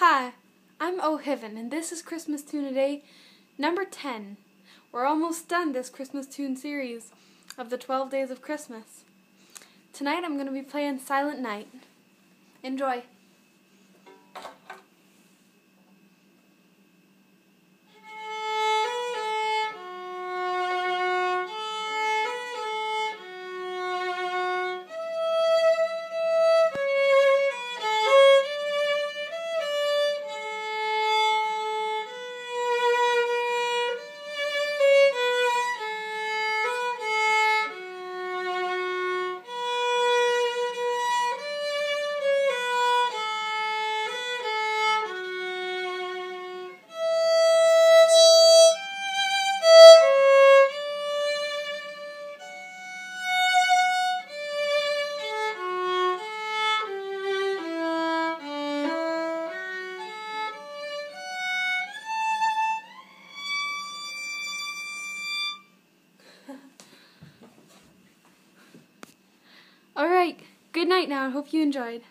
Hi, I'm O'Hiven, and this is Christmas Tune a Day number 10. We're almost done this Christmas tune series of the 12 Days of Christmas. Tonight I'm going to be playing Silent Night. Enjoy. Alright, good night now. I hope you enjoyed.